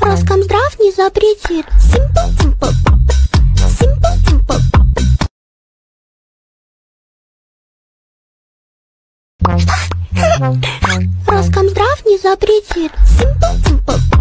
Роскомздрав не запретит. Simple Dimple. Simple Dimple. Роскомздрав не запретит. Simple Dimple.